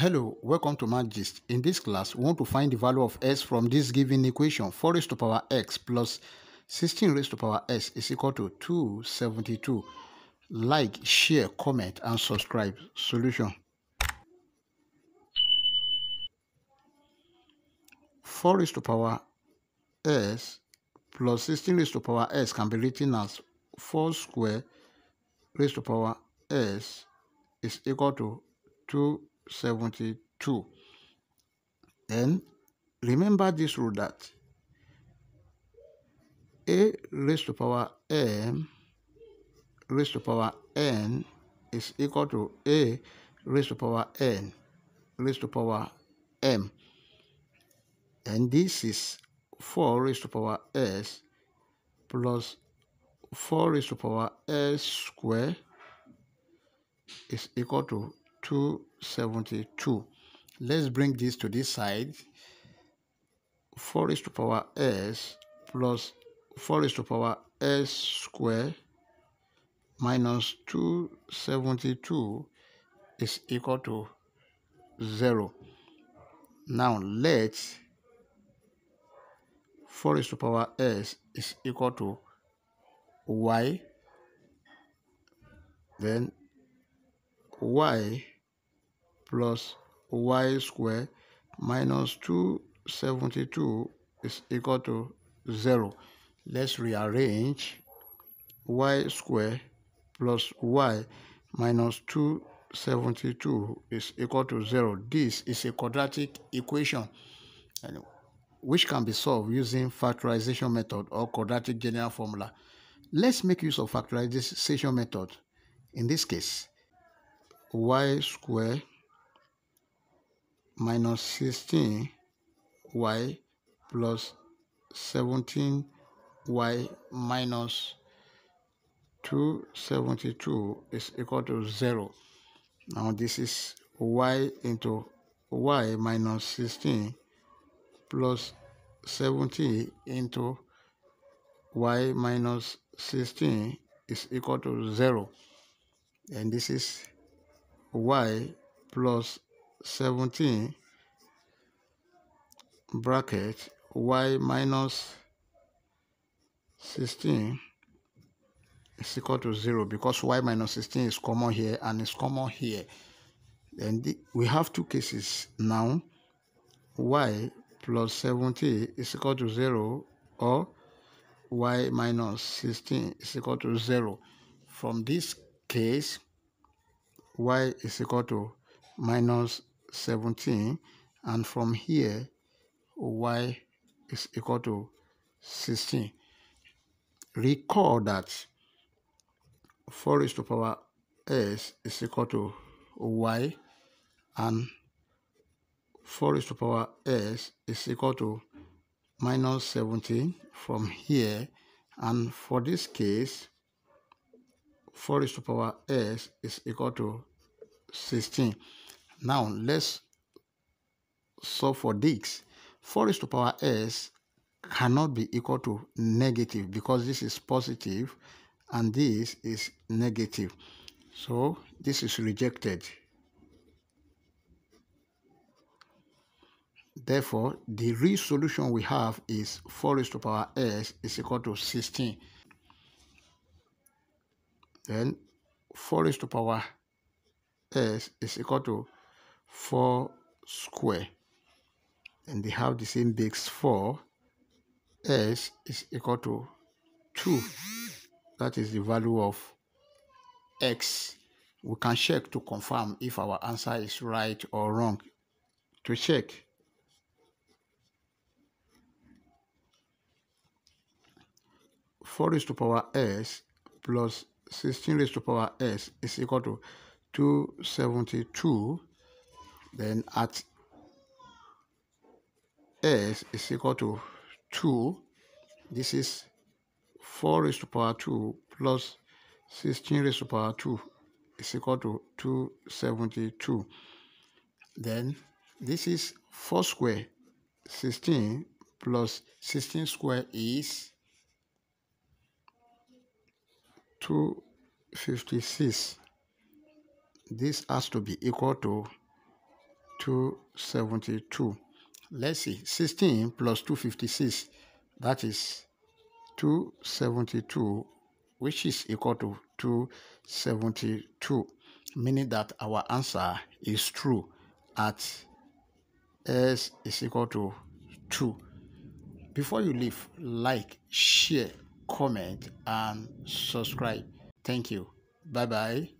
Hello, welcome to MathGist. In this class, we want to find the value of s from this given equation. 4 raised to the power x plus 16 raised to power s is equal to 272. Like, share, comment, and subscribe. Solution. 4 raised to power s plus 16 raised to power s can be written as 4 square raised to power s is equal to 272. Then remember this rule that a raised to power m raised to power n is equal to a raised to power n raised to power m. And this is 4 raised to power s plus 4 raised to power s square is equal to 272. Let's bring this to this side. 4 raised to power s plus 4 raised to power s square minus 272 is equal to 0. Now let 4 raised to power s is equal to y then y plus y square minus 272 is equal to 0. Let's rearrange y square plus y minus 272 is equal to 0. This is a quadratic equation which can be solved using factorization method or quadratic general formula. Let's make use of factorization method. In this case, y square minus 16 y plus 17 y minus 272 is equal to 0. Now this is y into y minus 16 plus 70 into y minus 16 is equal to 0. And this is y plus 17 bracket y minus 16 is equal to 0 because y minus 16 is common here and is common here. Then the, we have two cases now. y plus 70 is equal to 0 or y minus 16 is equal to 0. From this case, y is equal to minus 17 and from here y is equal to 16. Recall that 4 raised to power s is equal to y and 4 raised to power s is equal to minus 17 from here and for this case 4 raised to power s is equal to 16. Now let's solve for this. 4 raised to the power s cannot be equal to negative because this is positive and this is negative. So this is rejected. Therefore, the real solution we have is 4 raised to the power s is equal to 16. Then 4 raised to the power s is equal to 4 square. And they have the same base 4. s is equal to 2. That is the value of x. We can check to confirm if our answer is right or wrong. To check, four raised to power s plus 16 raised to power s is equal to 272 then at s is equal to 2 this is 4 raised to power 2 plus 16 raised to power 2 is equal to 272 then this is 4 square 16 plus 16 square is 256 this has to be equal to 272. Let's see, 16 plus 256, that is 272, which is equal to 272, meaning that our answer is true at s is equal to 2. Before you leave, like, share, comment, and subscribe. Thank you. Bye bye.